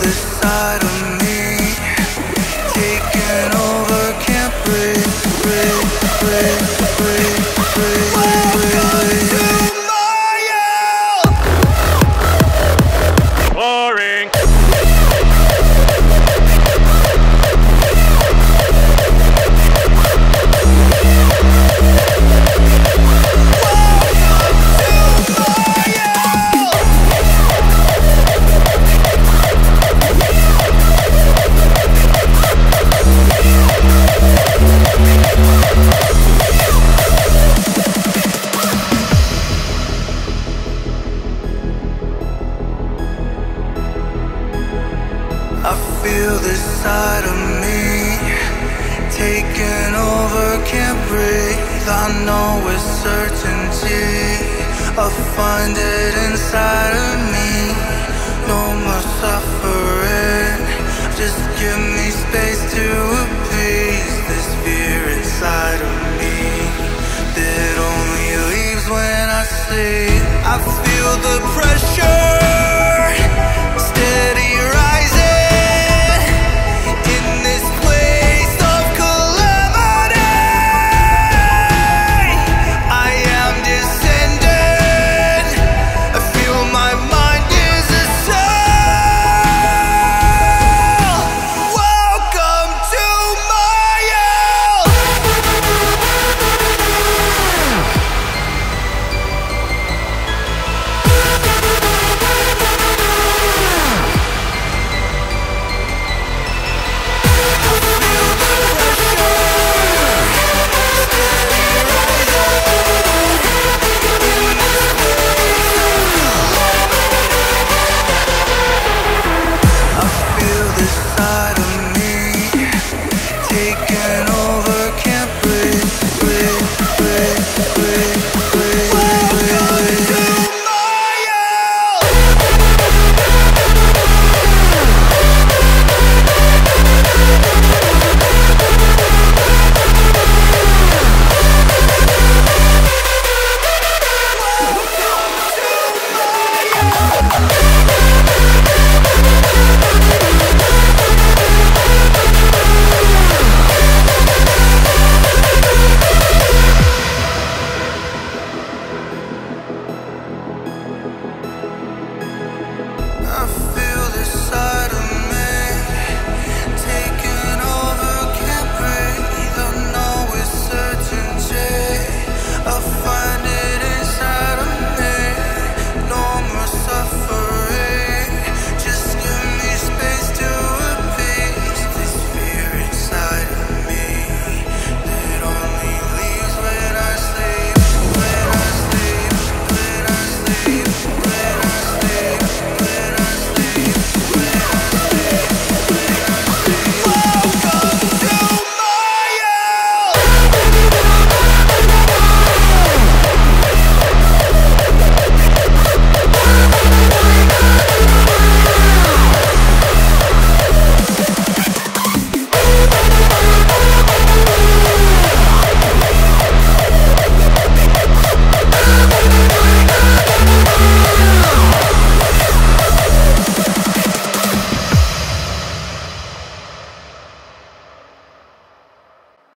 this side feel this side of me taking over, can't breathe. I know with certainty I'll find it inside of me. No more suffering, just give me space to appease this fear inside of me that only leaves when I sleep. I.